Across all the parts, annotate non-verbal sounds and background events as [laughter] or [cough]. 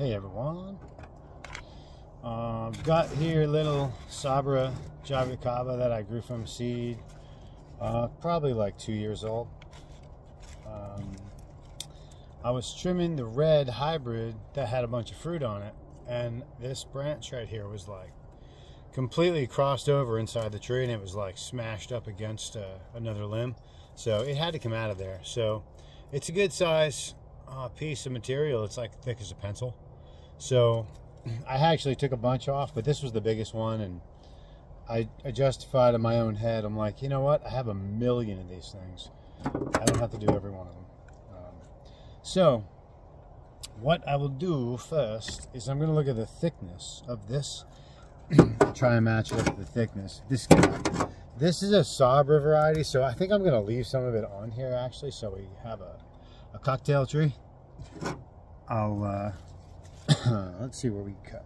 Hey everyone. Uh, got here a little Sabara Jabuticaba that I grew from seed. Uh, probably like two years old. Um, I was trimming the red hybrid that had a bunch of fruit on it, and this branch right here was like completely crossed over inside the tree, and it was like smashed up against uh, another limb. So it had to come out of there. So it's a good size uh, piece of material. It's like thick as a pencil. So I actually took a bunch off, but this was the biggest one, and I, I justified in my own head. I'm like, you know what? I have a million of these things. I don't have to do every one of them. Um, so what I will do first is I'm going to look at the thickness of this. [clears throat] try and match it up with the thickness. This guy. This is a Sabara variety, so I think I'm going to leave some of it on here actually, so we have a, a cocktail tree. I'll, uh, [coughs] let's see where we cut.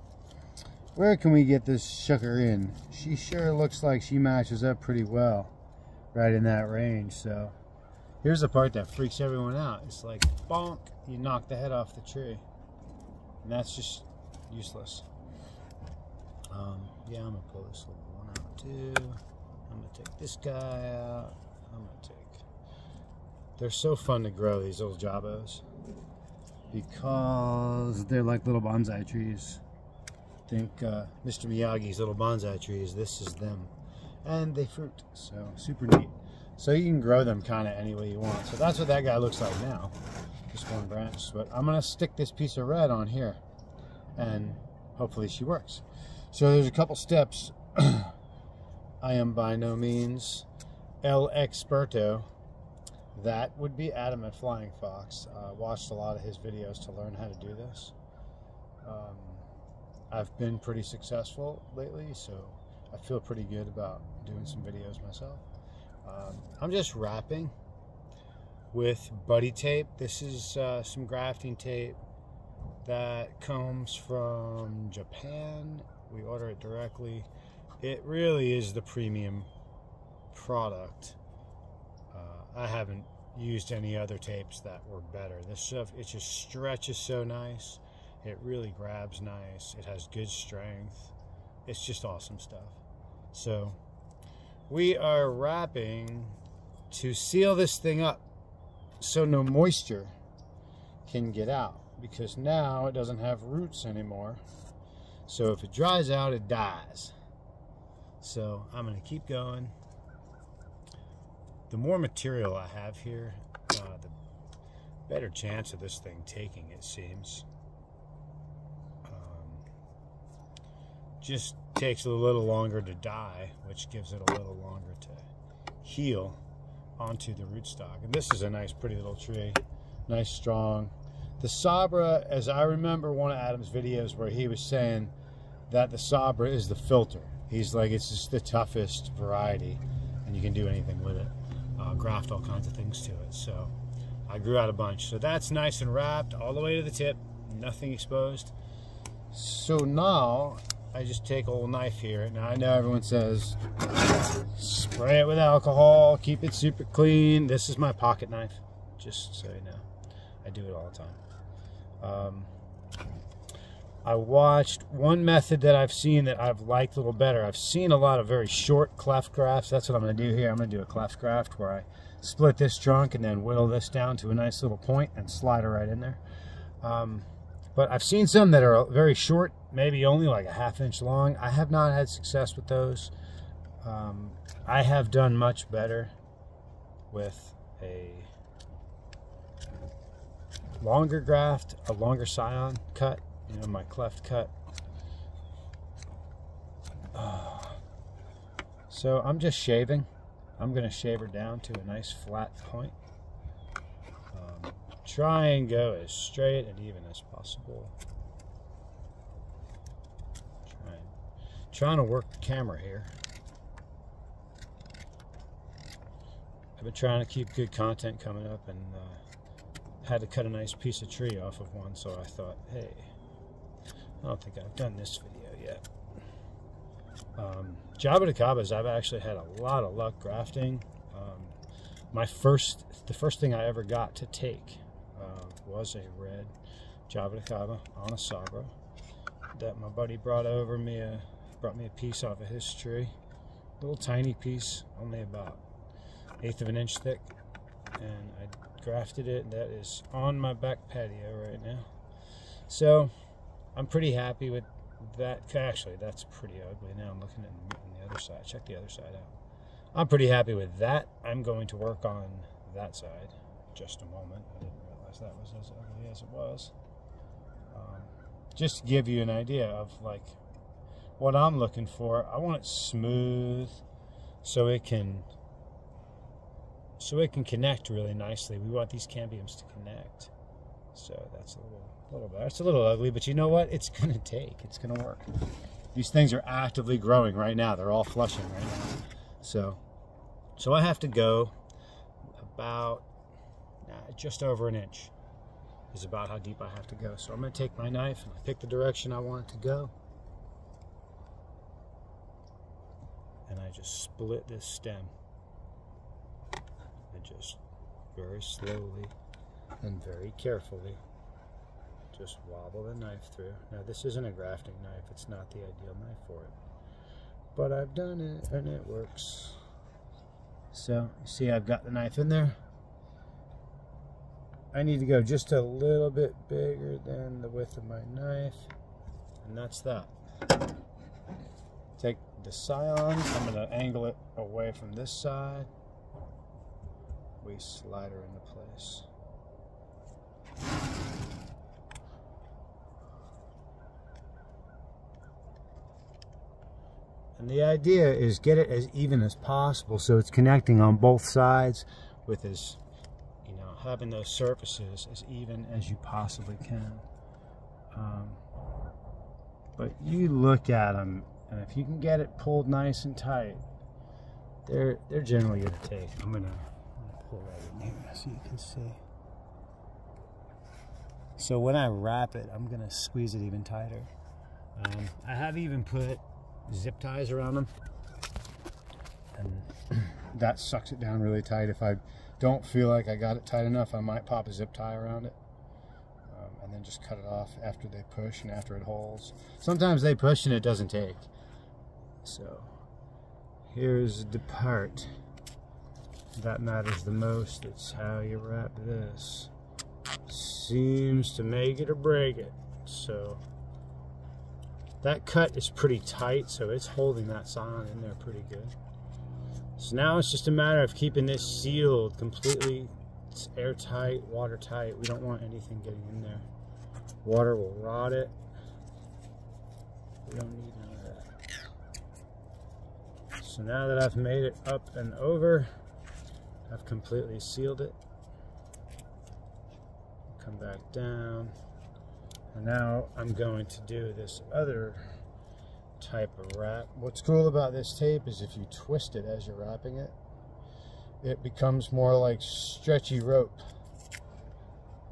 Where can we get this sugar in? She sure looks like she matches up pretty well right in that range, so here's the part that freaks everyone out. It's like, bonk, you knock the head off the tree. And that's just useless. Um, yeah, I'm gonna pull this little one out too. I'm gonna take this guy out. I'm gonna take. They're so fun to grow these little jabos because they're like little bonsai trees. Think uh, Mr. Miyagi's little bonsai trees. This is them, and they fruit. So super neat. So you can grow them kind of any way you want. So that's what that guy looks like now, just one branch. But I'm gonna stick this piece of red on here, and hopefully she works. So there's a couple steps [clears throat] I am by no means El Experto. That would be Adam at Flying Fox. Uh, watched a lot of his videos to learn how to do this. Um, I've been pretty successful lately, so I feel pretty good about doing some videos myself. Um, I'm just wrapping with buddy tape. This is uh, some grafting tape that comes from Japan. We order it directly it really is the premium product. I haven't used any other tapes that were better. This stuff, it just stretches so nice. It really grabs nice. It has good strength. It's just awesome stuff. So we are wrapping to seal this thing up so no moisture can get out because now it doesn't have roots anymore. So if it dries out, it dies. So I'm going to keep going. The more material I have here, uh, the better chance of this thing taking, it seems. Um, just takes a little longer to die, which gives it a little longer to heal onto the rootstock. And this is a nice, pretty little tree. Nice, strong. The Sabara, as I remember one of Adam's videos where he was saying that the Sabara is the filter he's like, it's just the toughest variety, and you can do anything with it. Graft all kinds of things to it. So I grew out a bunch. So that's nice and wrapped all the way to the tip, nothing exposed. So now I just take a little knife here. Now I know everyone says spray it with alcohol, keep it super clean. This is my pocket knife, just so you know. I do it all the time. Um, I watched one method that I've seen that I've liked a little better. I've seen a lot of very short cleft grafts. That's what I'm going to do here. I'm going to do a cleft graft where I split this trunk and then whittle this down to a nice little point and slide it right in there. Um, but I've seen some that are very short, maybe only like a half inch long. I have not had success with those. Um, I have done much better with a longer graft, a longer scion cut, you know, my cleft cut. So I'm just shaving. I'm going to shave her down to a nice flat point. Um, try and go as straight and even as possible. Trying, trying to work the camera here. I've been trying to keep good content coming up and uh, had to cut a nice piece of tree off of one, so I thought, hey, I don't think I've done this video yet. Um, Jabuticabas, I've actually had a lot of luck grafting. Um, my first, the first thing I ever got to take uh, was a red Cava on a Sabara that my buddy brought over me a brought me a piece off of his tree. Little tiny piece, only about eighth of an inch thick. And I grafted it. That is on my back patio right now. So I'm pretty happy with that. Actually, that's pretty ugly. Now I'm looking at the other side. Check the other side out. I'm pretty happy with that. I'm going to work on that side just a moment. I didn't realize that was as ugly as it was. Um, just to give you an idea of like what I'm looking for. I want it smooth so it can so it can connect really nicely. We want these cambiums to connect. So that's a little a little better. It's a little ugly, but you know what? It's gonna take. It's gonna work. These things are actively growing right now. They're all flushing right now. So so I have to go about just over an inch is about how deep I have to go. So I'm to take my knife and pick the direction I want it to go. And I just split this stem. And just very slowly and very carefully just wobble the knife through. Now this isn't a grafting knife. It's not the ideal knife for it. But I've done it and it works. So, you see I've got the knife in there. I need to go just a little bit bigger than the width of my knife. And that's that. Take the scion, I'm going to angle it away from this side. We slide her into place. And the idea is get it as even as possible so it's connecting on both sides with as you know, having those surfaces as even as you possibly can. Um, but you look at them, and if you can get it pulled nice and tight, they're they're generally going to take. I'm going to pull that in here so you can see. So when I wrap it, I'm going to squeeze it even tighter. Um, I have even put zip ties around them, and [clears throat] that sucks it down really tight. If I don't feel like I got it tight enough, I might pop a zip tie around it. Um, and then just cut it off after they push and after it holds. Sometimes they push and it doesn't take. So here's the part that matters the most. It's how you wrap this. Seems to make it or break it. So that cut is pretty tight, so it's holding that scion in there pretty good. So now it's just a matter of keeping this sealed completely. It's airtight, watertight. We don't want anything getting in there. Water will rot it. We don't need none of that. So now that I've made it up and over, I've completely sealed it. Back down. And now I'm going to do this other type of wrap. What's cool about this tape is if you twist it as you're wrapping it, it becomes more like stretchy rope.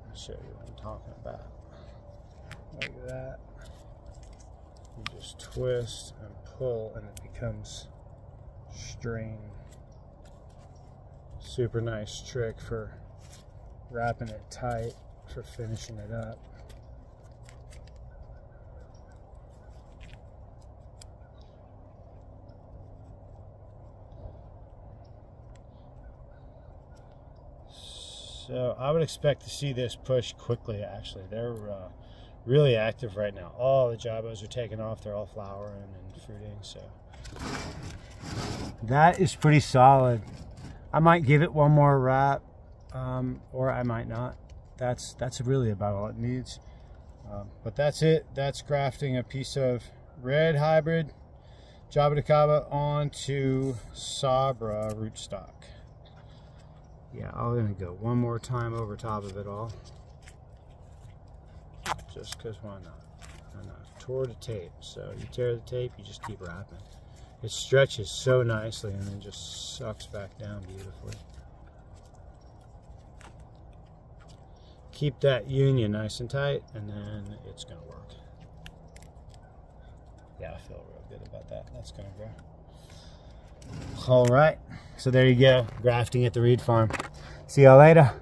I'll show you what I'm talking about. Like that. You just twist and pull and it becomes string. Super nice trick for wrapping it tight for finishing it up. So I would expect to see this push quickly, actually. They're uh, really active right now. All the jabos are taking off. They're all flowering and fruiting, so. That is pretty solid. I might give it one more wrap, um, or I might not. That's, that's really about all it needs. Um, but that's it. That's grafting a piece of red hybrid Cava onto Sabara rootstock yeah, I'm gonna go one more time over top of it all. Just because why not? And I've tore the tape. So you tear the tape, you just keep wrapping. It stretches so nicely and then just sucks back down beautifully. Keep that union nice and tight and then it's gonna work. Yeah, I feel real good about that. That's gonna go. All right, so there you go, grafting at the Reid farm. See y'all later.